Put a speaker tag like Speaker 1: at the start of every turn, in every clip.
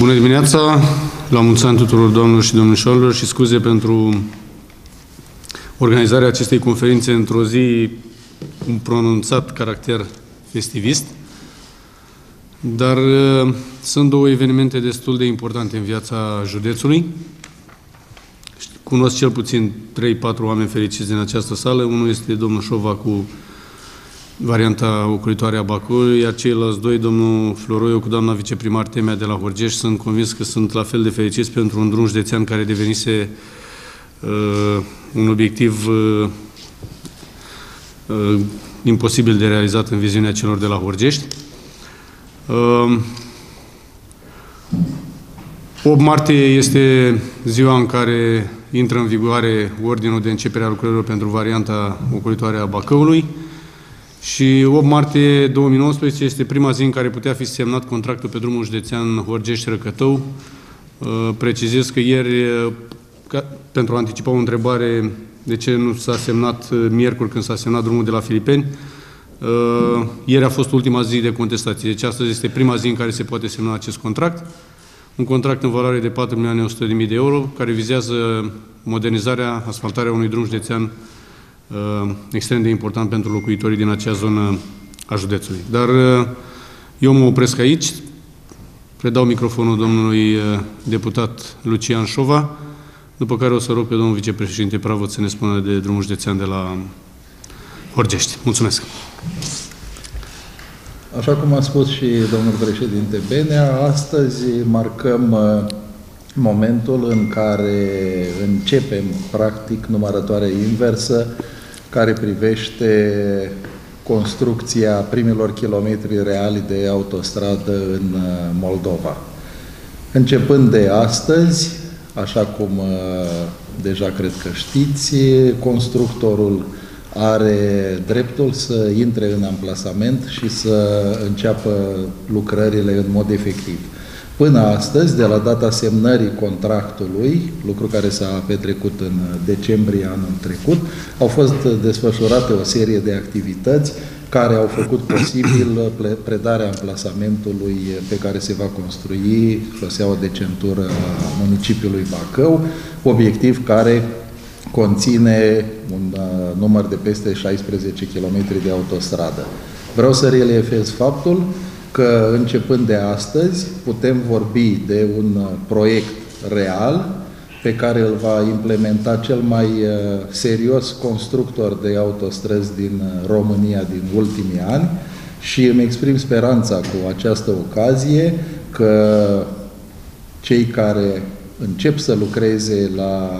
Speaker 1: Bună dimineața! La mulți ani tuturor doamnelor și domnișoarelor și scuze pentru organizarea acestei conferințe într-o zi cu un pronunțat caracter festivist, dar uh, sunt două evenimente destul de importante în viața județului. Cunosc cel puțin 3-4 oameni fericiți din această sală. Unul este domnul Șova cu varianta ocolitoare a Bacului, iar ceilalți doi, domnul Floroiu cu doamna viceprimar Temea de la Horgeș, sunt convins că sunt la fel de fericiți pentru un drum județean care devenise uh, un obiectiv uh, uh, imposibil de realizat în viziunea celor de la Horgești. Uh, 8 martie este ziua în care intră în vigoare ordinul de începere a lucrărilor pentru varianta ocolitoare a Bacăului. Și 8 martie 2019 este prima zi în care putea fi semnat contractul pe drumul județean Horgești-Răcătău. Uh, precizez că ieri, uh, ca, pentru a anticipa o întrebare, de ce nu s-a semnat uh, miercuri când s-a semnat drumul de la Filipeni, ieri a fost ultima zi de contestație. Deci astăzi este prima zi în care se poate semna acest contract. Un contract în valoare de 4.100.000 de euro, care vizează modernizarea, asfaltarea unui drum județean Uh, extrem de important pentru locuitorii din acea zonă a județului. Dar uh, eu mă opresc aici, predau microfonul domnului uh, deputat Lucian Șova, după care o să rog pe domnul vicepreședinte Pravot să ne spună de drumul județean de la Horgești. Mulțumesc!
Speaker 2: Așa cum a spus și domnul președinte Benea, astăzi marcăm momentul în care începem, practic, numărătoare inversă care privește construcția primilor kilometri reali de autostradă în uh, Moldova. Începând de astăzi, așa cum uh, deja cred că știți, constructorul are dreptul să intre în amplasament și să înceapă lucrările în mod efectiv. Până astăzi, de la data semnării contractului, lucru care s-a petrecut în decembrie anul trecut, au fost desfășurate o serie de activități care au făcut posibil predarea amplasamentului pe care se va construi șoseaua de centură a municipiului Bacău, obiectiv care conține un uh, număr de peste 16 km de autostradă. Vreau să reliefez faptul că începând de astăzi putem vorbi de un uh, proiect real pe care îl va implementa cel mai uh, serios constructor de autostrăzi din uh, România din ultimii ani și îmi exprim speranța cu această ocazie că cei care încep să lucreze la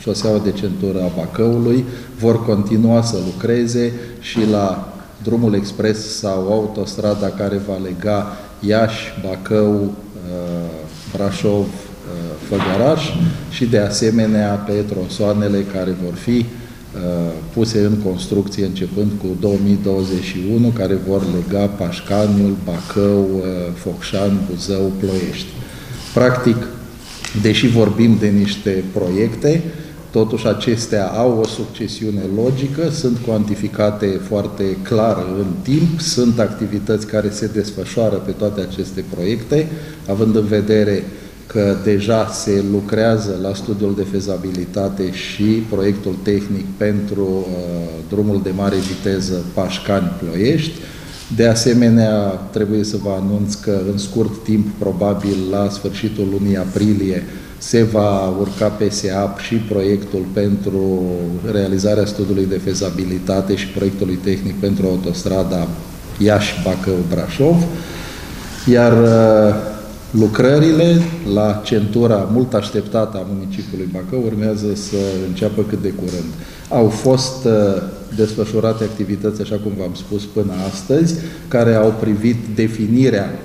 Speaker 2: șoseaua de centură a Bacăului vor continua să lucreze și la drumul expres sau autostrada care va lega Iași, Bacău, uh, Brașov, uh, Făgăraș și de asemenea pe tronsoanele care vor fi uh, puse în construcție începând cu 2021, care vor lega Pașcaniul, Bacău, Focșani, Buzău, Ploiești. Practic, deși vorbim de niște proiecte, Totuși, acestea au o succesiune logică, sunt cuantificate foarte clar în timp, sunt activități care se desfășoară pe toate aceste proiecte, având în vedere că deja se lucrează la studiul de fezabilitate și proiectul tehnic pentru uh, drumul de mare viteză Pașcani-Ploiești. De asemenea, trebuie să vă anunț că în scurt timp, probabil la sfârșitul lunii aprilie, se va urca pe SEAP și proiectul pentru realizarea studiului de fezabilitate și proiectului tehnic pentru autostrada Iași-Bacău-Brașov, iar uh, lucrările la centura mult așteptată a municipiului Bacău urmează să înceapă cât de curând. Au fost uh, desfășurate activități, așa cum v-am spus, până astăzi, care au privit definirea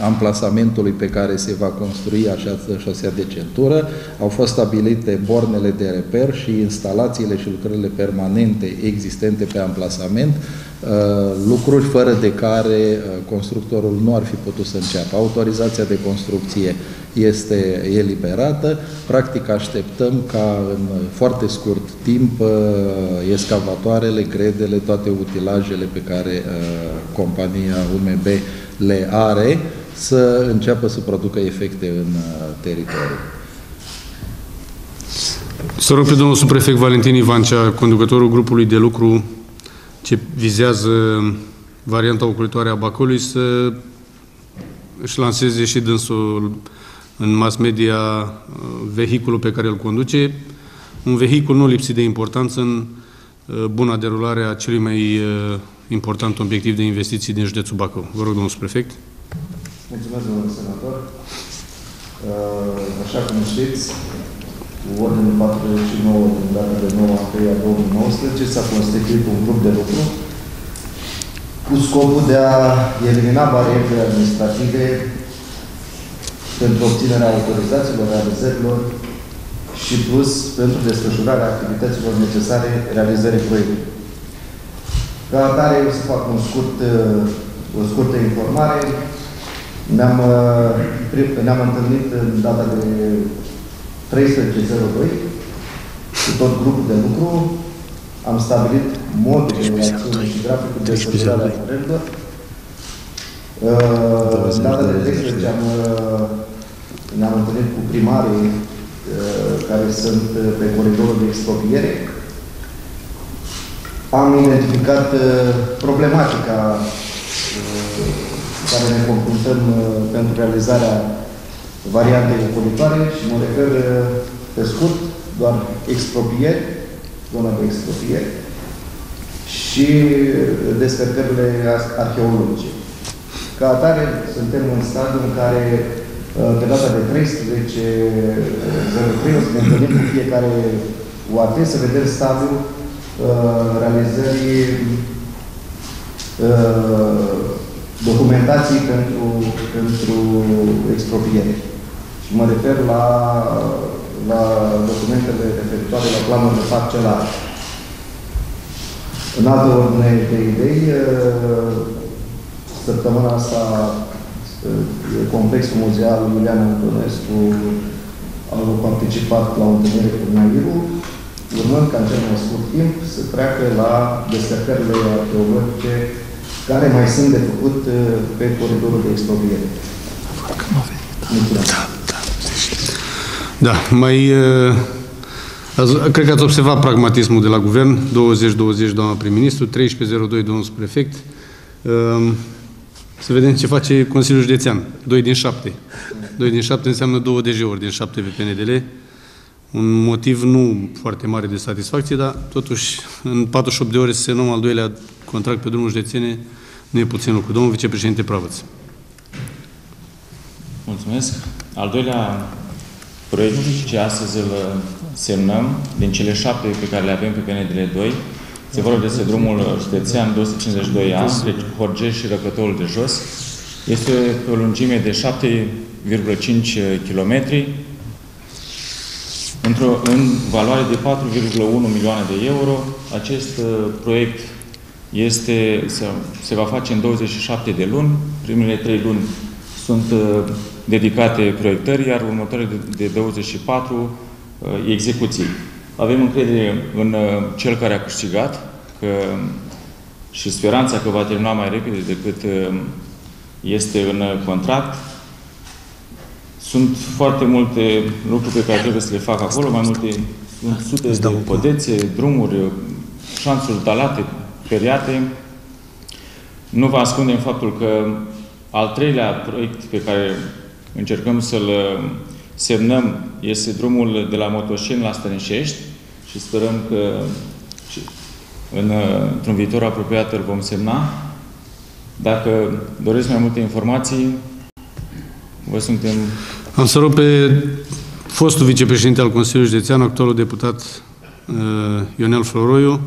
Speaker 2: amplasamentului pe care se va construi această șosea de centură, au fost stabilite bornele de reper și instalațiile și lucrările permanente existente pe amplasament, uh, lucruri fără de care uh, constructorul nu ar fi putut să înceapă. Autorizația de construcție este eliberată, practic așteptăm ca în foarte scurt timp uh, escavatoarele, gredele, toate utilajele pe care compania UMB le are să înceapă să producă efecte în teritoriu.
Speaker 1: Să rog pe domnul subprefect Valentin Ivancea, conducătorul grupului de lucru ce vizează varianta ocolitoare a Bacăului, să își lanseze și dânsul în mass media uh, vehiculul pe care îl conduce, un vehicul nu lipsit de importanță în uh, buna derulare a celui mai uh, important obiectiv de investiții din județul Bacău. Vă rog, domnul prefect.
Speaker 3: Mulțumesc, domnul senator. Așa cum știți, cu ordinul 49 din data de 9 aprilie 2019 s-a constituit un grup de lucru cu scopul de a elimina barierele administrative pentru obținerea autorizațiilor, realizărilor și plus pentru desfășurarea activităților necesare realizării proiectului. Ca atare, eu să fac un scurt, o scurtă informare. Ne-am ne întâlnit în data de 13.02 cu tot grupul de lucru. Am stabilit modul de acțiune și graficul de desfășurare a lucrărilor. În data de 13 am ne-am întâlnit cu primarii uh, care sunt uh, pe coridorul de expropiere. Am identificat uh, problematica care ne confruntăm pentru realizarea variantei ocolitoare și mă refer pe scurt doar expropieri, zona de expropieri și descărcările arheologice. Ca atare, suntem în stadiul în care pe data de 13 03 o să ne întâlnim cu fiecare UAT să vedem stadiul uh, realizării uh, documentației pentru, pentru expropiere. Și mă refer la, la documentele referitoare la planul de parcelare. În altă ordine de idei, uh, săptămâna asta complexul muzeal Iulian Antonescu a participat la o întâlnire cu Nairu, urmând ca în cel mai scurt timp să treacă la descărcările arheologice care mai sunt de făcut uh, pe coridorul de expropiere.
Speaker 1: Da, mai... Uh, cred că ați observat pragmatismul de la guvern, 20-20, doamna prim-ministru, 13-02, domnul prefect. Uh, să vedem ce face Consiliul Județean. 2 din 7. 2 din 7 înseamnă 2 DG-uri din 7 pe PNDL. Un motiv nu foarte mare de satisfacție, dar totuși în 48 de ore să se numă al doilea contract pe drumul județene nu e puțin lucru. Domnul vicepreședinte Pravăț.
Speaker 4: Mulțumesc. Al doilea proiect ce astăzi îl semnăm, din cele șapte pe care le avem pe PNDL 2, se vorbește despre drumul județean 252A, deci Horgeș și Răcătorul de Jos. Este o lungime de 7,5 km, într-o, în valoare de 4,1 milioane de euro. Acest uh, proiect este, se, se va face în 27 de luni. Primele 3 luni sunt uh, dedicate proiectării, iar următoarele de, de 24 uh, execuții. Avem încredere în uh, cel care a câștigat că, și speranța că va termina mai repede decât uh, este în contract. Sunt foarte multe lucruri pe care trebuie să le fac acolo, mai multe, sunt sute de podețe, drumuri, șanțuri talate, periate. Nu vă ascundem faptul că al treilea proiect pe care încercăm să-l semnăm este drumul de la Motoșeni la Stănișești și sperăm că în, într-un viitor apropiat îl vom semna. Dacă doresc mai multe informații, vă suntem...
Speaker 1: Am să rog pe fostul vicepreședinte al Consiliului Județean, actualul deputat uh, Ionel Floroiu,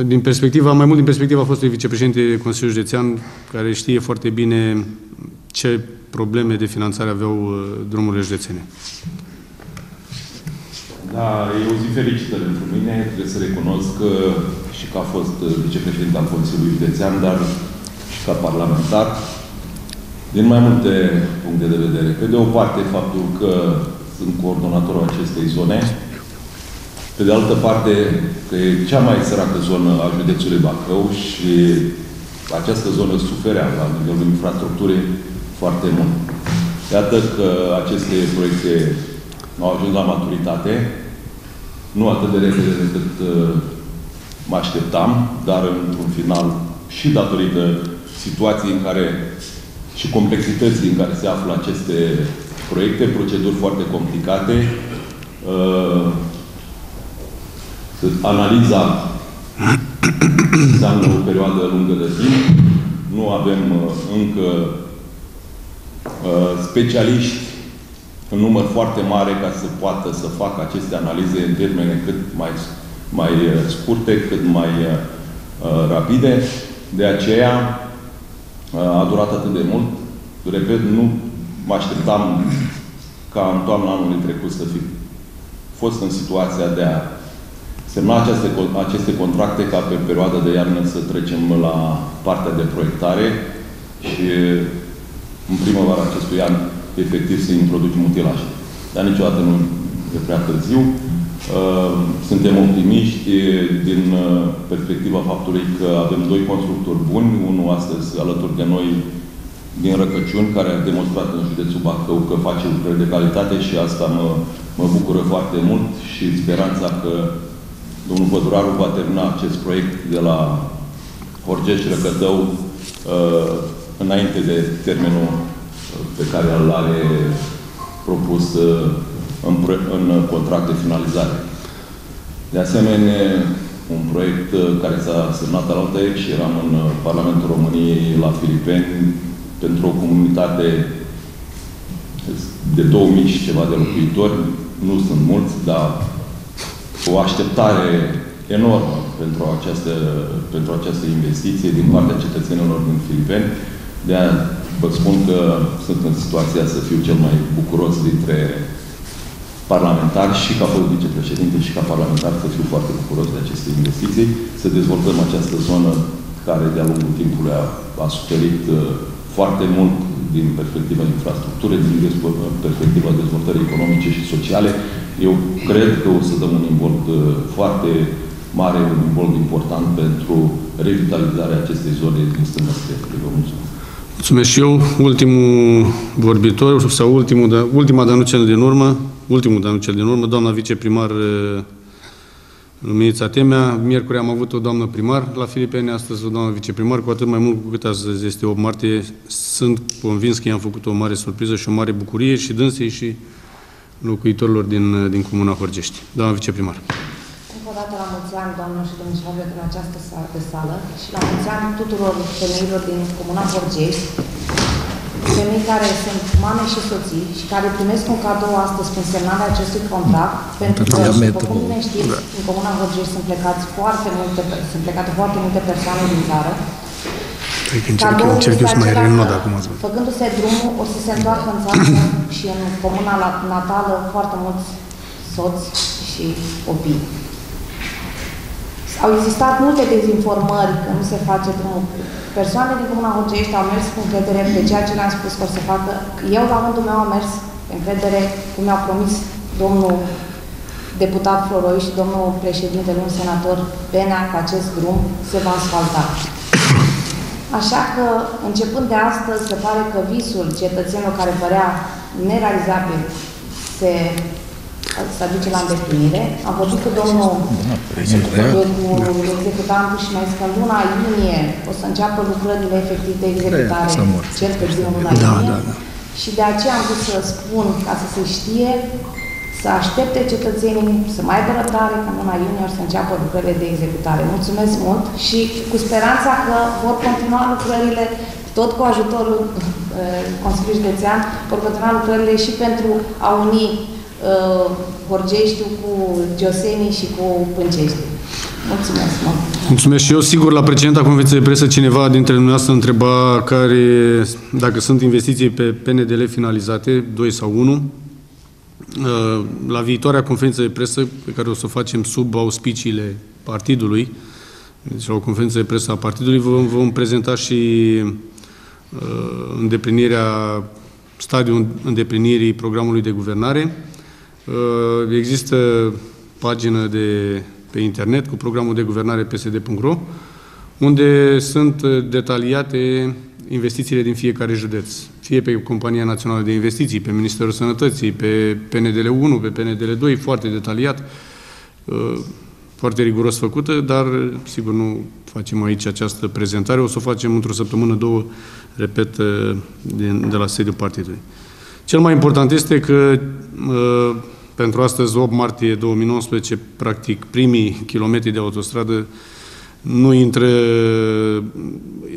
Speaker 1: din perspectiva, mai mult din perspectiva fostului vicepreședinte Consiliului Județean, care știe foarte bine ce probleme de finanțare aveau uh, drumurile județene.
Speaker 5: Da, e o zi fericită pentru mine. Trebuie să recunosc că și că a fost vicepreședinte al Consiliului Județean, dar și ca parlamentar, din mai multe puncte de vedere. Pe de o parte, faptul că sunt coordonatorul acestei zone, pe de altă parte, că e cea mai săracă zonă a județului Bacău și această zonă suferea la nivelul infrastructurii foarte mult. Iată că aceste proiecte au ajuns la maturitate, nu atât de repede decât uh, mă așteptam, dar într-un final și datorită situației în care și complexității în care se află aceste proiecte, proceduri foarte complicate, uh, analiza înseamnă o perioadă lungă de timp. Nu avem uh, încă uh, specialiști în număr foarte mare ca să poată să facă aceste analize în termene cât mai, mai uh, scurte, cât mai rapide. De aceea a durat atât de mult. Repet, nu mă așteptam ca în toamna anului trecut să fi fost în situația de a semna aceste, aceste contracte ca pe perioada de iarnă să trecem la partea de proiectare și în primăvara acestui an efectiv să introducem utilaje. Dar niciodată nu e prea târziu. Uh, suntem optimiști din uh, perspectiva faptului că avem doi constructori buni, unul astăzi alături de noi din Răcăciuni, care a demonstrat în județul Bacău că face lucrări de calitate și asta mă, mă bucură foarte mult și speranța că domnul Păduraru va termina acest proiect de la Horgești Răcătău uh, înainte de termenul uh, pe care îl are propus uh, în, în contract de finalizare. De asemenea, un proiect care s-a semnat la aici și eram în Parlamentul României la Filipeni pentru o comunitate de 2000 și ceva de locuitori, nu sunt mulți, dar o așteptare enormă pentru această, pentru această investiție din partea cetățenilor din Filipeni. De aia vă spun că sunt în situația să fiu cel mai bucuros dintre parlamentari și ca vicepreședinte și ca parlamentar să fiu foarte bucuros de aceste investiții, să dezvoltăm această zonă care de-a lungul timpului a, a suferit uh, foarte mult din perspectiva infrastructurii, din perspectiva dezvoltării economice și sociale, eu cred că o să dăm un imbold uh, foarte mare, un imbold important pentru revitalizarea acestei zone din stânga spre Vă mulțumesc.
Speaker 1: Mulțumesc și eu. Ultimul vorbitor, sau ultimul, ultima, dar nu cel din urmă, ultimul, dar nu cel din urmă, doamna viceprimar uh, Luminița Temea. Miercuri am avut o doamnă primar la Filipene, astăzi o doamnă viceprimar, cu atât mai mult cu cât astăzi este 8 martie. Sunt convins că i-am făcut o mare surpriză și o mare bucurie și dânsei și locuitorilor din, din Comuna Horgești. Doamna viceprimar.
Speaker 6: Încă o dată la mulți ani, doamnă și domnișoare, în această sală și la mulți ani tuturor femeilor din Comuna Horgești, femei care sunt mame și soții și care primesc un cadou astăzi prin semnarea acestui contract, pentru că, după cum bine știți, da. în Comuna Horgești sunt, plecați foarte multe, sunt plecate foarte multe persoane din țară.
Speaker 1: Cred că încerc, eu, încerc eu să mai renod acum.
Speaker 6: Făcându-se drumul, o să se întoarcă în țară și în comuna natală foarte mulți soți și copii. Au existat multe dezinformări că nu se face drumul. Persoanele din Comuna Hoceiești au mers cu încredere pe ceea ce le-am spus că o să facă. Eu, la rândul meu, am mers pe încredere, cum mi-a promis domnul deputat Floroi și domnul președinte, domnul senator Benea, că acest drum se va asfalta. Așa că, începând de astăzi, se pare că visul cetățenilor care părea nerealizabil se, se aduce la îndeplinire. Am vorbit cu domnul cu executantul și mai zis că în luna iunie o să înceapă lucrările efectiv de executare, cel târziu în luna da, iunie. Da, da. Și de aceea am vrut să spun, ca să se știe, să aștepte cetățenii să mai aibă răbdare, că în luna iunie o să înceapă lucrările de executare. Mulțumesc mult și cu speranța că vor continua lucrările tot cu ajutorul uh, Consiliului Județean, vor continua lucrările și pentru a uni uh, Horgeștiu cu Giosenii și cu Pâncești. Mulțumesc mult!
Speaker 1: Mulțumesc și eu. Sigur, la precedenta conferință de presă, cineva dintre dumneavoastră întreba care, dacă sunt investiții pe PNDL finalizate, 2 sau 1. Uh, la viitoarea conferință de presă, pe care o să o facem sub auspiciile partidului, deci la o conferință de presă a partidului, vom, vom prezenta și uh, îndeplinirea, stadiul îndeplinirii programului de guvernare. Uh, există pagină de, pe internet cu programul de guvernare psd.ro, unde sunt detaliate investițiile din fiecare județ. Fie pe Compania Națională de Investiții, pe Ministerul Sănătății, pe PNDL 1, pe PNDL 2, foarte detaliat, uh, foarte riguros făcută, dar sigur nu facem aici această prezentare, o să o facem într-o săptămână, două, repet, uh, din, de la sediul partidului. Cel mai important este că uh, pentru astăzi, 8 martie 2019, practic primii kilometri de autostradă nu intră,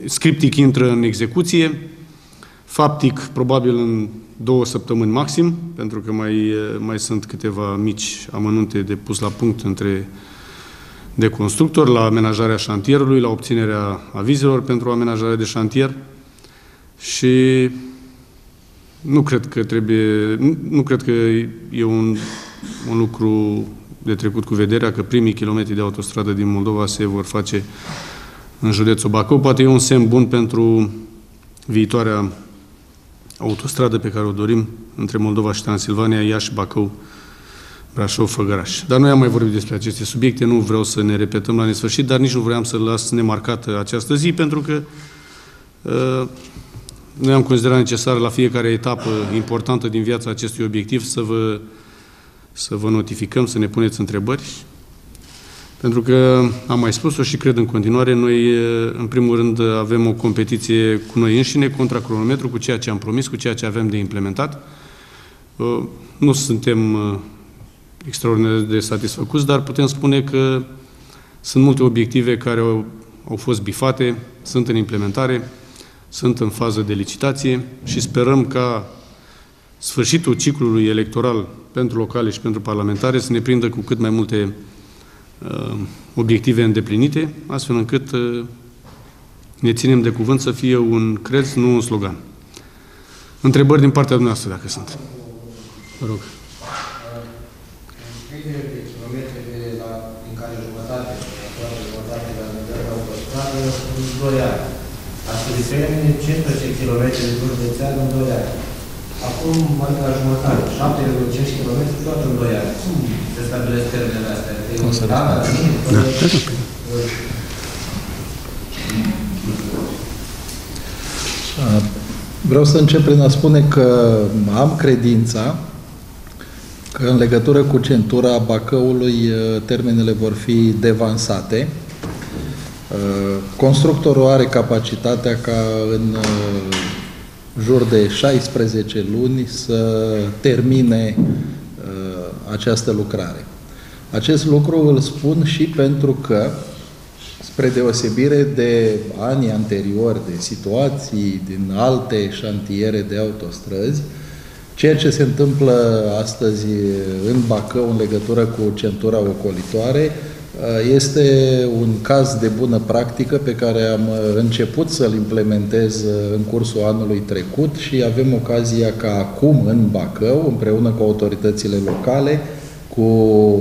Speaker 1: scriptic intră în execuție, faptic probabil în două săptămâni maxim, pentru că mai, mai sunt câteva mici amănunte de pus la punct între de constructor, la amenajarea șantierului, la obținerea avizelor pentru amenajarea de șantier. Și nu cred că trebuie, nu, nu cred că e un, un lucru de trecut cu vederea că primii kilometri de autostradă din Moldova se vor face în județul Bacău. Poate e un semn bun pentru viitoarea autostradă pe care o dorim între Moldova și Transilvania, Iași, Bacău, Brașov, Făgăraș. Dar noi am mai vorbit despre aceste subiecte, nu vreau să ne repetăm la nesfârșit, dar nici nu vreau să las nemarcată această zi, pentru că uh, noi am considerat necesar la fiecare etapă importantă din viața acestui obiectiv să vă să vă notificăm, să ne puneți întrebări, pentru că am mai spus-o și cred în continuare, noi în primul rând avem o competiție cu noi înșine, contra cronometru, cu ceea ce am promis, cu ceea ce avem de implementat. Nu suntem extraordinar de satisfăcuți, dar putem spune că sunt multe obiective care au, au fost bifate, sunt în implementare, sunt în fază de licitație și sperăm ca sfârșitul ciclului electoral pentru locale și pentru parlamentare să ne prindă cu cât mai multe uh, obiective îndeplinite, astfel încât uh, ne ținem de cuvânt să fie un crez, nu un slogan. Întrebări din partea dumneavoastră, dacă sunt. Vă rog.
Speaker 7: de kilometri de la, din care jumătate, aproape jumătate la nivel de autostradă, în 2 ani. Astfel, 15 km de județean în 2 ani. Acum, mai la jumătate, 7,5 km, tot în 2 ani. Cum se stabilesc termenele astea? E un standard? Da.
Speaker 2: Vreau să încep prin a spune că am credința că în legătură cu centura Bacăului termenele vor fi devansate. Constructorul are capacitatea ca în jur de 16 luni să termine uh, această lucrare. Acest lucru îl spun și pentru că, spre deosebire de anii anteriori, de situații din alte șantiere de autostrăzi, ceea ce se întâmplă astăzi în Bacău în legătură cu centura ocolitoare Uh, este un caz de bună practică pe care am uh, început să-l implementez uh, în cursul anului trecut și avem ocazia ca acum în Bacău, împreună cu autoritățile locale, cu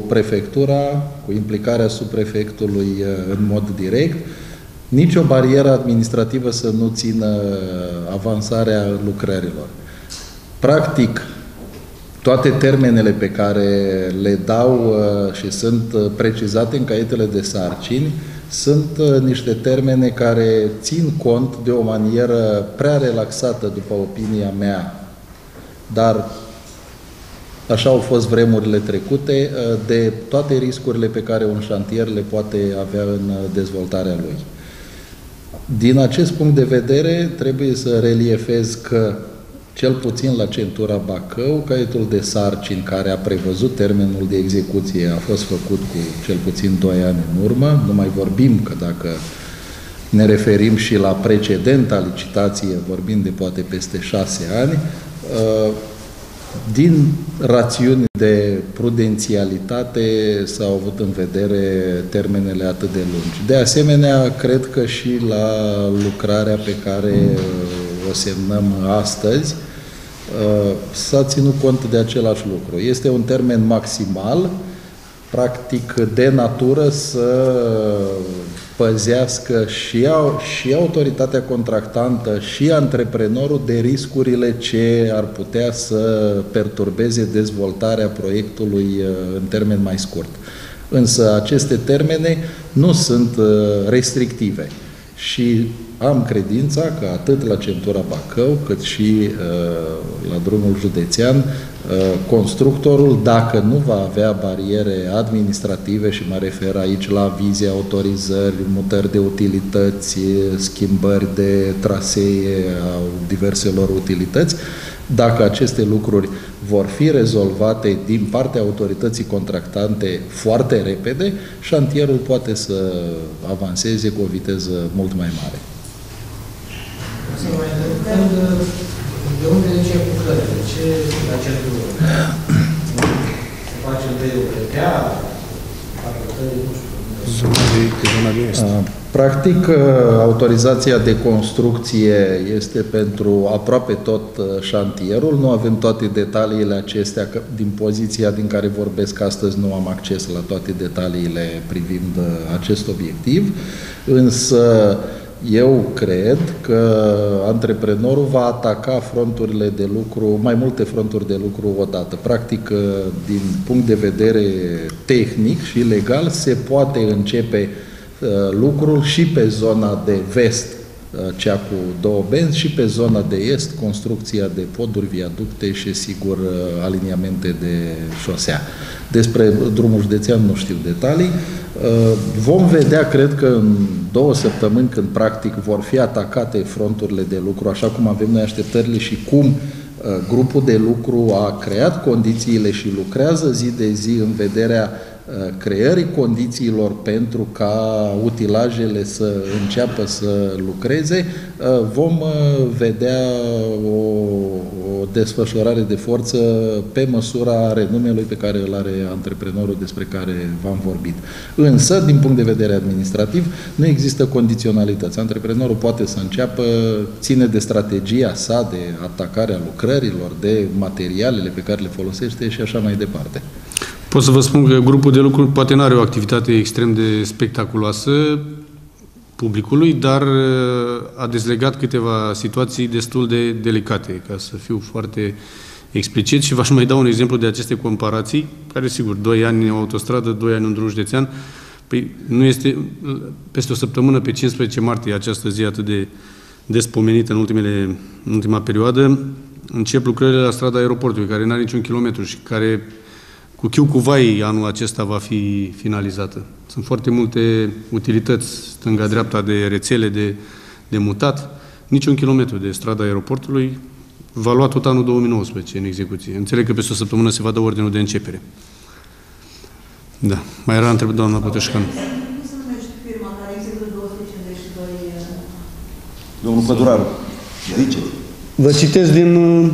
Speaker 2: prefectura, cu implicarea subprefectului în mod direct, nicio barieră administrativă să nu țină avansarea lucrărilor. Practic, toate termenele pe care le dau uh, și sunt uh, precizate în caietele de sarcini sunt uh, niște termene care țin cont de o manieră prea relaxată, după opinia mea, dar așa au fost vremurile trecute, de toate riscurile pe care un șantier le poate avea în dezvoltarea lui. Din acest punct de vedere, trebuie să reliefez că cel puțin la centura Bacău, caietul de sarcini care a prevăzut termenul de execuție a fost făcut cu cel puțin 2 ani în urmă. Nu mai vorbim că dacă ne referim și la precedenta licitație, vorbim de poate peste 6 ani, uh, din rațiuni de prudențialitate s-au avut în vedere termenele atât de lungi. De asemenea, cred că și la lucrarea pe care o semnăm astăzi, uh, s-a ținut cont de același lucru. Este un termen maximal, practic de natură să păzească și, și autoritatea contractantă și antreprenorul de riscurile ce ar putea să perturbeze dezvoltarea proiectului uh, în termen mai scurt. Însă aceste termene nu sunt uh, restrictive. și am credința că atât la centura Bacău, cât și uh, la drumul județean, uh, constructorul, dacă nu va avea bariere administrative, și mă refer aici la vize, autorizări, mutări de utilități, schimbări de trasee a diverselor utilități, dacă aceste lucruri vor fi rezolvate din partea autorității contractante foarte repede, șantierul poate să avanseze cu o viteză mult mai mare.
Speaker 7: Să mai întreb, de unde încep lucrările? Ce acest lucru? Se face întâi o retea, facultării, nu știu.
Speaker 2: Practic, autorizația de construcție este pentru aproape tot șantierul. Nu avem toate detaliile acestea, că din poziția din care vorbesc astăzi nu am acces la toate detaliile privind acest obiectiv, însă eu cred că antreprenorul va ataca fronturile de lucru, mai multe fronturi de lucru odată. Practic, din punct de vedere tehnic și legal, se poate începe uh, lucrul și pe zona de vest, uh, cea cu două benzi, și pe zona de est, construcția de poduri, viaducte și, sigur, uh, aliniamente de șosea. Despre drumul județean nu știu detalii. Vom vedea, cred că în două săptămâni, când practic vor fi atacate fronturile de lucru, așa cum avem noi așteptările și cum grupul de lucru a creat condițiile și lucrează zi de zi în vederea creării condițiilor pentru ca utilajele să înceapă să lucreze, vom vedea o, o desfășurare de forță pe măsura renumelui pe care îl are antreprenorul despre care v-am vorbit. Însă, din punct de vedere administrativ, nu există condiționalități. Antreprenorul poate să înceapă, ține de strategia sa de atacare a lucrărilor, de materialele pe care le folosește și așa mai departe.
Speaker 1: Pot să vă spun că grupul de lucru poate nu are o activitate extrem de spectaculoasă publicului, dar uh, a dezlegat câteva situații destul de delicate, ca să fiu foarte explicit și v-aș mai da un exemplu de aceste comparații, care sigur, 2 ani în autostradă, 2 ani în drum județean, păi nu este peste o săptămână, pe 15 martie, această zi atât de despomenită în, ultimele, în ultima perioadă, încep lucrările la strada aeroportului, care nu are niciun kilometru și care cu chiu cu vai anul acesta va fi finalizată. Sunt foarte multe utilități stânga-dreapta de rețele de, de mutat, niciun kilometru de strada aeroportului, va lua tot anul 2019 în execuție. Înțeleg că peste o săptămână se va da ordinul de începere. Da. Mai era întrebat doamna Pătășcan.
Speaker 3: Domnul Păduraru, zice.
Speaker 1: Vă citesc din uh,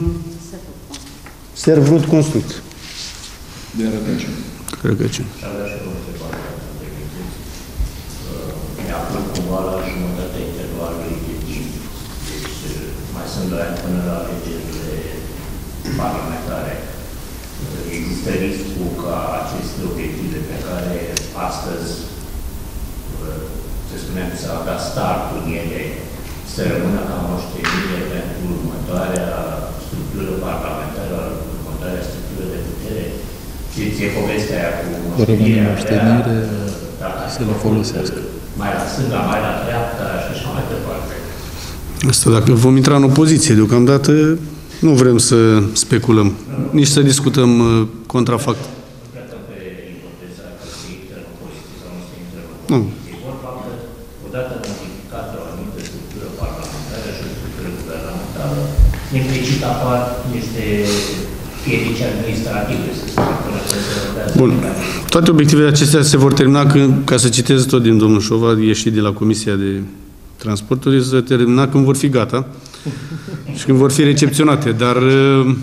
Speaker 1: Servrut Construct.
Speaker 5: De Răcăciun.
Speaker 1: Răcăciun.
Speaker 8: Ne aflăm cumva la jumătatea intervalului de timp. Deci mai sunt doi ani până la alegerile parlamentare. Există riscul ca aceste obiective pe care astăzi, să spunem, să avea startul ele, să rămână ca moștenire pentru următoarea structură parlamentară, următoarea structură de putere. Și ție povestea aia cu
Speaker 2: Rămâne
Speaker 8: moștenirea,
Speaker 2: moștenire,
Speaker 8: dacă
Speaker 2: să le folosească.
Speaker 8: Mai la stânga, mai la dreapta și așa mai departe.
Speaker 1: Asta dacă vom intra în opoziție, deocamdată nu vrem să speculăm, nici să discutăm uh, contrafact.
Speaker 8: Nu plecăm pe ipoteza că se intră în opoziție sau nu se intră în
Speaker 1: Nu.
Speaker 8: opoziție. E vorba că, odată modificată o anumită structură parlamentară și o structură guvernamentală, implicit apar niște piedici administrative, să spunem, până când se votează.
Speaker 1: Bun. Toate obiectivele acestea se vor termina, când, ca să citez tot din domnul Șova, ieșit de la Comisia de Transporturi, se termina când vor fi gata și când vor fi recepționate. Dar, uh,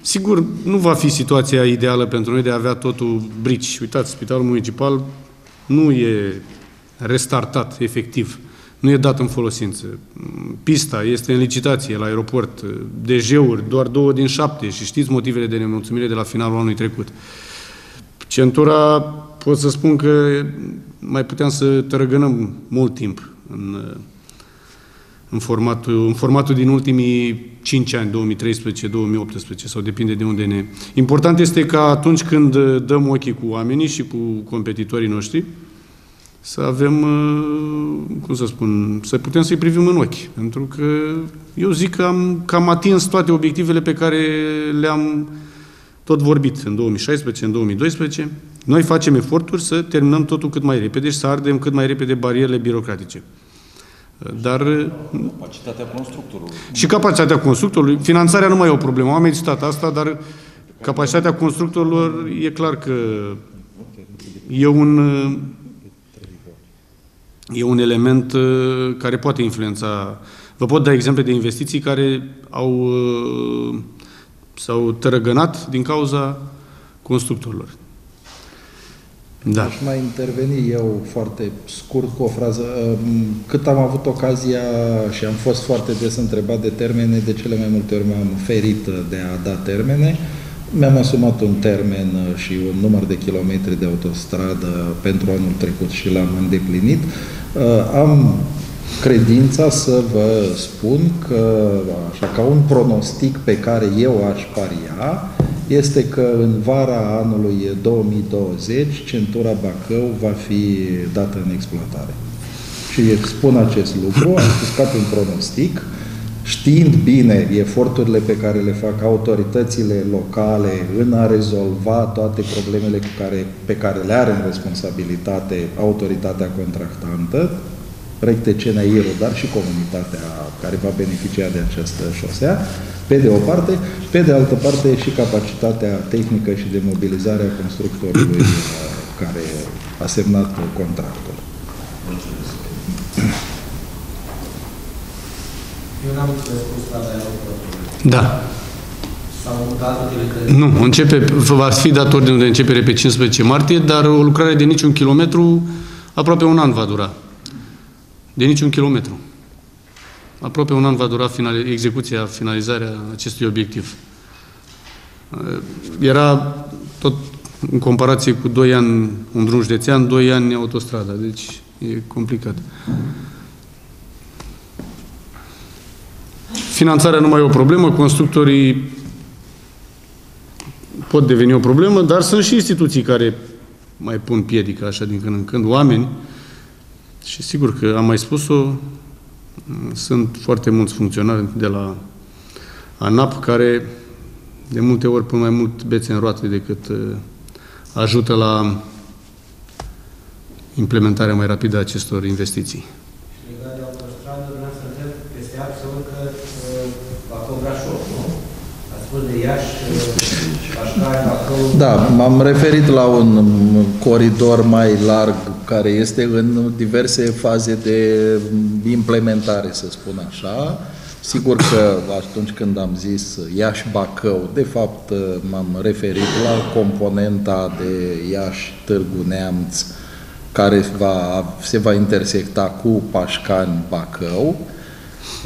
Speaker 1: sigur, nu va fi situația ideală pentru noi de a avea totul brici. Uitați, Spitalul Municipal nu e restartat efectiv. Nu e dat în folosință. Pista este în licitație la aeroport. DG-uri, doar două din șapte și știți motivele de nemulțumire de la finalul anului trecut. Centura, pot să spun că mai puteam să tărăgânăm mult timp în, în, formatul, în formatul din ultimii 5 ani, 2013-2018, sau depinde de unde ne... Important este că atunci când dăm ochii cu oamenii și cu competitorii noștri, să avem, uh, cum să spun, să putem să-i privim în ochi. Pentru că eu zic că am cam atins toate obiectivele pe care le-am tot vorbit în 2016, în 2012. Noi facem eforturi să terminăm totul cât mai repede și să ardem cât mai repede barierele birocratice. Dar...
Speaker 5: Capacitatea constructorului.
Speaker 1: Și capacitatea constructorului. Finanțarea nu mai e o problemă. Am citat asta, dar capacitatea constructorilor e clar că e un, e un element uh, care poate influența. Vă pot da exemple de investiții care au uh, s-au tărăgănat din cauza constructorilor. Da.
Speaker 2: Aș mai interveni eu foarte scurt cu o frază. Cât am avut ocazia și am fost foarte des întrebat de termene, de cele mai multe ori m-am ferit de a da termene. Mi-am asumat un termen și un număr de kilometri de autostradă pentru anul trecut și l-am îndeplinit. Am credința să vă spun că, așa ca un pronostic pe care eu aș paria, este că în vara anului 2020 centura Bacău va fi dată în exploatare. Și spun acest lucru, am spus ca un pronostic, știind bine eforturile pe care le fac autoritățile locale în a rezolva toate problemele cu care, pe care le are în responsabilitate autoritatea contractantă, proiecte CNAIRO, dar și comunitatea care va beneficia de această șosea, pe de o parte, pe de altă parte și capacitatea tehnică și de mobilizare a constructorului uh, care a semnat contractul.
Speaker 7: Eu n-am spus strada aeroportului.
Speaker 1: Da.
Speaker 7: S-au mutat utilități.
Speaker 1: Nu, începe, va fi dat ordinul de începere pe 15 martie, dar o lucrare de niciun kilometru aproape un an va dura de niciun kilometru. Aproape un an va dura finali, execuția, finalizarea acestui obiectiv. Uh, era tot în comparație cu 2 ani un drum județean, 2 ani autostrada, deci e complicat. Finanțarea nu mai e o problemă, constructorii pot deveni o problemă, dar sunt și instituții care mai pun piedică așa din când în când, oameni și sigur că am mai spus-o, sunt foarte mulți funcționari de la ANAP care de multe ori pun mai mult bețe în roate decât uh, ajută la implementarea mai rapidă a acestor investiții.
Speaker 7: Legat de autostradă, vreau să întreb, peste ap se urcă Bacău-Brașov, nu? Ați spus de Iași, Pașcari, Bacău...
Speaker 2: Da, m-am referit la un coridor mai larg care este în diverse faze de implementare, să spun așa. Sigur că atunci când am zis Iași-Bacău, de fapt m-am referit la componenta de Iași-Târgu Neamț, care va, se va intersecta cu Pașcani-Bacău.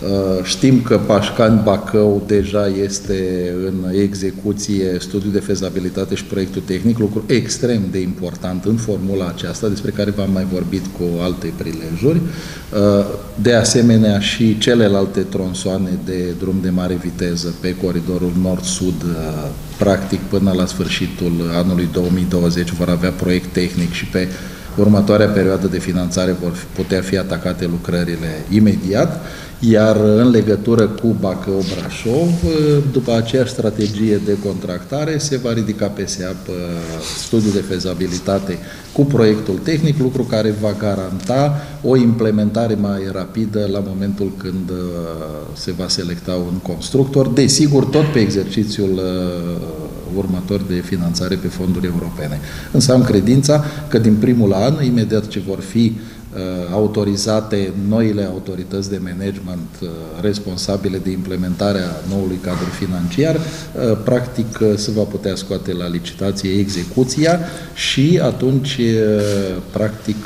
Speaker 2: Uh, știm că Pașcani Bacău deja este în execuție studiul de fezabilitate și proiectul tehnic, lucru extrem de important în formula aceasta, despre care v-am mai vorbit cu alte prilejuri. Uh, de asemenea și celelalte tronsoane de drum de mare viteză pe coridorul nord-sud, uh, practic până la sfârșitul anului 2020 vor avea proiect tehnic și pe următoarea perioadă de finanțare vor putea fi atacate lucrările imediat. Iar în legătură cu Bacău-Brașov, după aceeași strategie de contractare, se va ridica pe SEAP uh, studiul de fezabilitate cu proiectul tehnic, lucru care va garanta o implementare mai rapidă la momentul când uh, se va selecta un constructor, desigur tot pe exercițiul uh, următor de finanțare pe fonduri europene. Însă am credința că din primul an, imediat ce vor fi Uh, autorizate noile autorități de management uh, responsabile de implementarea noului cadru financiar, uh, practic se va putea scoate la licitație execuția și atunci, practic,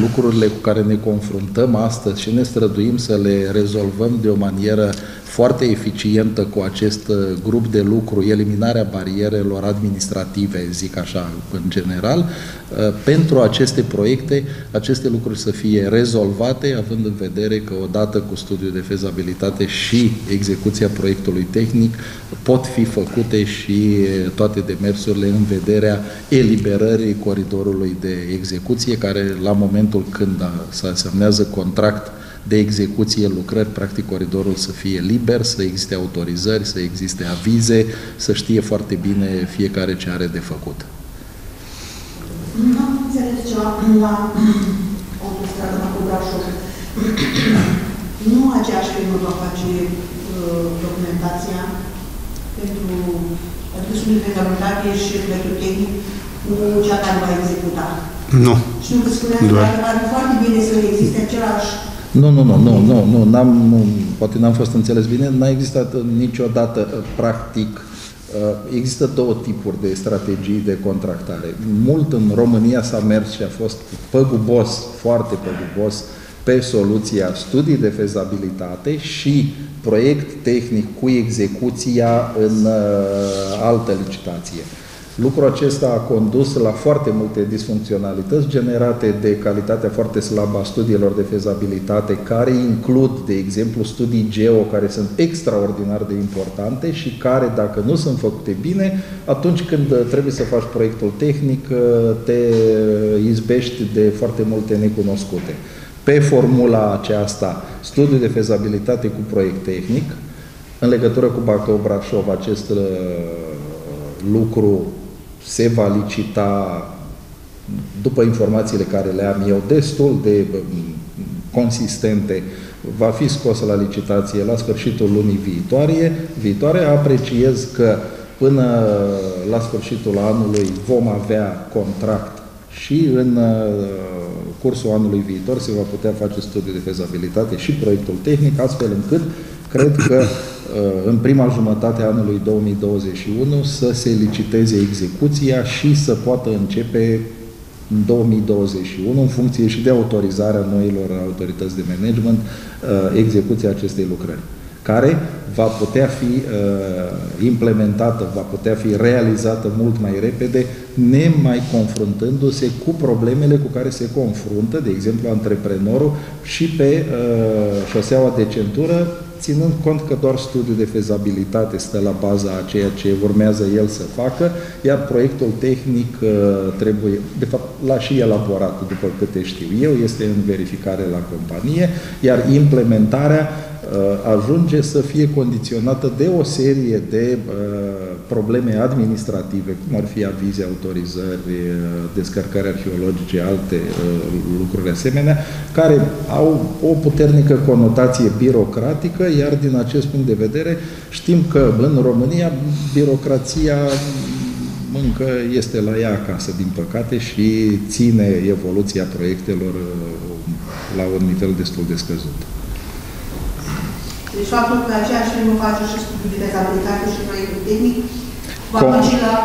Speaker 2: lucrurile cu care ne confruntăm astăzi și ne străduim să le rezolvăm de o manieră foarte eficientă cu acest uh, grup de lucru, eliminarea barierelor administrative, zic așa, în general, uh, pentru aceste proiecte, aceste lucruri să fie rezolvate, având în vedere că odată cu studiul de fezabilitate și execuția proiectului tehnic pot fi făcute și toate demersurile în vederea eliberării coridorului de execuție, care la momentul când se semnează contract de execuție lucrări, practic coridorul să fie liber, să existe autorizări, să existe avize, să știe foarte bine fiecare ce are de făcut.
Speaker 9: Nu am înțeles ceva la autostradă la Brașov. Nu aceeași firmă va face uh, documentația pentru adică studiul de fezabilitate și proiectul tehnic cu cea care va executa.
Speaker 1: Nu.
Speaker 9: Știu că spuneați că ar fi foarte bine să existe același
Speaker 2: nu, nu, nu, nu, nu, nu, n-am, nu poate n-am fost înțeles bine, n-a existat niciodată, uh, practic, uh, există două tipuri de strategii de contractare. Mult în România s-a mers și a fost păgubos, foarte păgubos, pe soluția studii de fezabilitate și proiect tehnic cu execuția în uh, altă licitație. Lucrul acesta a condus la foarte multe disfuncționalități generate de calitatea foarte slabă a studiilor de fezabilitate, care includ, de exemplu, studii geo, care sunt extraordinar de importante și care, dacă nu sunt făcute bine, atunci când trebuie să faci proiectul tehnic, te izbești de foarte multe necunoscute. Pe formula aceasta, studiul de fezabilitate cu proiect tehnic, în legătură cu Bacău Brașov, acest uh, lucru se va licita, după informațiile care le am eu, destul de consistente, va fi scos la licitație la sfârșitul lunii viitoare. viitoare. Apreciez că până la sfârșitul anului vom avea contract și în uh, cursul anului viitor se va putea face studiu de fezabilitate și proiectul tehnic, astfel încât cred că uh, în prima jumătate a anului 2021 să se liciteze execuția și să poată începe în 2021, în funcție și de autorizarea noilor autorități de management, uh, execuția acestei lucrări care va putea fi uh, implementată, va putea fi realizată mult mai repede, nemai confruntându-se cu problemele cu care se confruntă, de exemplu, antreprenorul și pe uh, șoseaua de centură, ținând cont că doar studiul de fezabilitate stă la baza a ceea ce urmează el să facă, iar proiectul tehnic uh, trebuie, de fapt, l-a și elaborat, după câte știu eu, este în verificare la companie, iar implementarea Uh, ajunge să fie condiționată de o serie de uh, probleme administrative, cum ar fi avize, autorizări, uh, descărcări arheologice, alte lucruri asemenea, care au o puternică conotație birocratică, iar din acest punct de vedere știm că în România birocrația încă este la ea acasă, din păcate, și ține evoluția proiectelor la un nivel destul de scăzut.
Speaker 9: Deci faptul că aceeași firmă face și studiul de fezabilitate și proiectul tehnic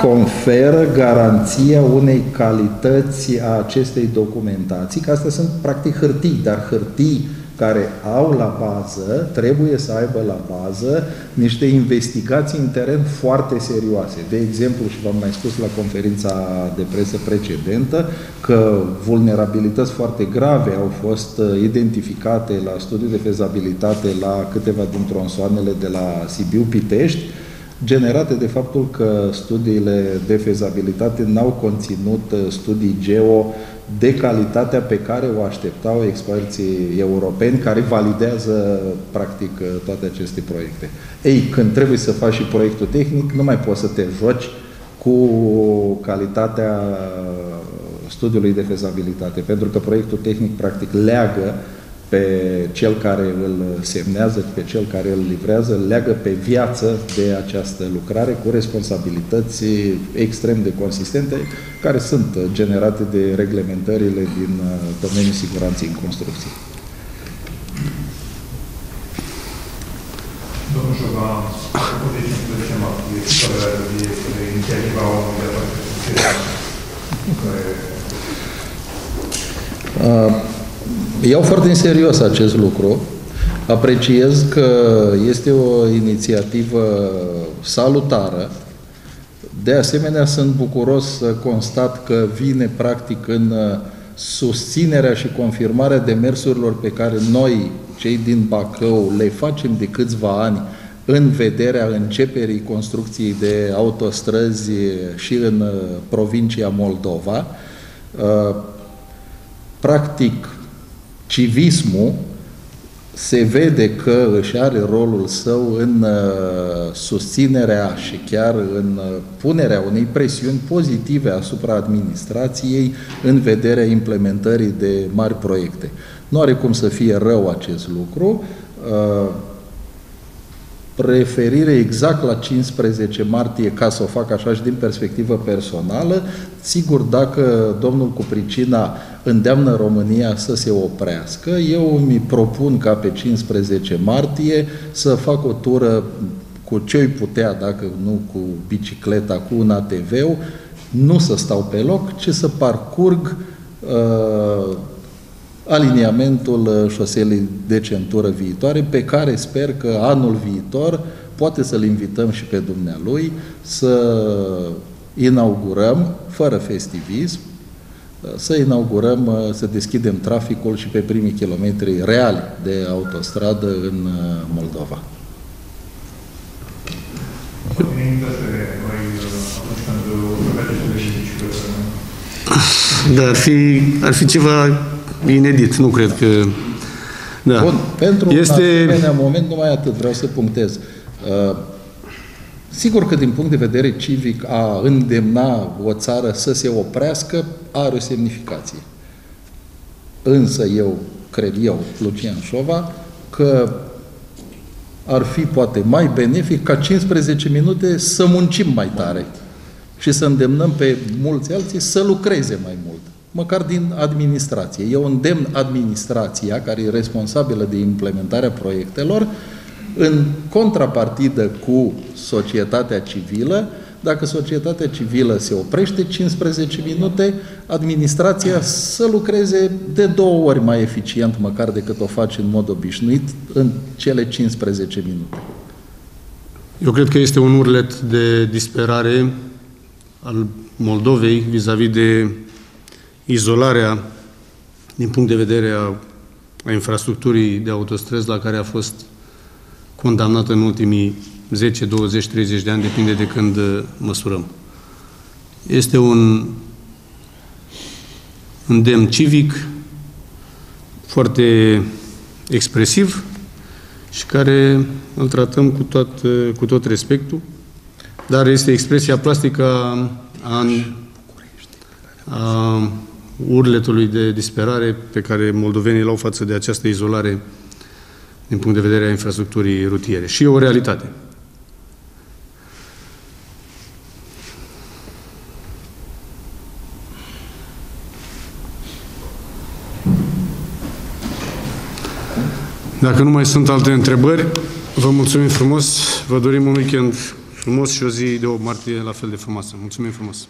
Speaker 2: conferă garanția unei calități a acestei documentații, că astea sunt practic hârtii, dar hârtii care au la bază, trebuie să aibă la bază niște investigații în teren foarte serioase. De exemplu, și v-am mai spus la conferința de presă precedentă, că vulnerabilități foarte grave au fost uh, identificate la studiul de fezabilitate la câteva din tronsoanele de la Sibiu-Pitești, generate de faptul că studiile de fezabilitate n-au conținut uh, studii geo de calitatea pe care o așteptau experții europeni care validează practic toate aceste proiecte. Ei, când trebuie să faci și proiectul tehnic, nu mai poți să te joci cu calitatea studiului de fezabilitate, pentru că proiectul tehnic practic leagă pe cel care îl semnează, pe cel care îl livrează, leagă pe viață de această lucrare cu responsabilități extrem de consistente, care sunt generate de reglementările din uh, domeniul siguranței în construcții.
Speaker 10: Domnul Șoba, de 15 martie, care de inițiativa omului de care
Speaker 2: uh, Iau foarte în serios acest lucru. Apreciez că este o inițiativă salutară. De asemenea, sunt bucuros să constat că vine practic în uh, susținerea și confirmarea demersurilor pe care noi, cei din Bacău, le facem de câțiva ani în vederea începerii construcției de autostrăzi și în uh, provincia Moldova. Uh, practic, civismul se vede că își are rolul său în uh, susținerea și chiar în punerea unei presiuni pozitive asupra administrației în vederea implementării de mari proiecte. Nu are cum să fie rău acest lucru referire exact la 15 martie ca să o fac așa și din perspectivă personală. Sigur, dacă domnul Cupricina îndeamnă România să se oprească, eu mi propun ca pe 15 martie să fac o tură cu ce putea, dacă nu cu bicicleta, cu un ATV-ul, nu să stau pe loc, ci să parcurg uh, aliniamentul uh, șoselei de centură viitoare, pe care sper că anul viitor poate să-l invităm și pe dumnealui să inaugurăm, fără festivism, uh, să inaugurăm, uh, să deschidem traficul și pe primii kilometri reali de autostradă în Moldova.
Speaker 1: Da, ar fi, ar fi ceva inedit, nu cred că...
Speaker 2: Da. Bun, pentru este... un asemenea moment, numai atât, vreau să punctez. Uh, sigur că din punct de vedere civic a îndemna o țară să se oprească are o semnificație. Însă eu, cred eu, Lucian Șova, că ar fi poate mai benefic ca 15 minute să muncim mai tare și să îndemnăm pe mulți alții să lucreze mai mult măcar din administrație. Eu îndemn administrația, care e responsabilă de implementarea proiectelor, în contrapartidă cu societatea civilă, dacă societatea civilă se oprește 15 minute, administrația să lucreze de două ori mai eficient, măcar decât o face în mod obișnuit, în cele 15 minute.
Speaker 1: Eu cred că este un urlet de disperare al Moldovei vis-a-vis -vis de izolarea din punct de vedere a, a infrastructurii de autostrăzi la care a fost condamnată în ultimii 10, 20, 30 de ani, depinde de când uh, măsurăm. Este un îndemn civic foarte expresiv și care îl tratăm cu tot, uh, cu tot respectul, dar este expresia plastică a, a, a urletului de disperare pe care moldovenii l-au față de această izolare din punct de vedere a infrastructurii rutiere. Și e o realitate. Dacă nu mai sunt alte întrebări, vă mulțumim frumos, vă dorim un weekend frumos și o zi de 8 martie la fel de frumoasă. Mulțumim frumos!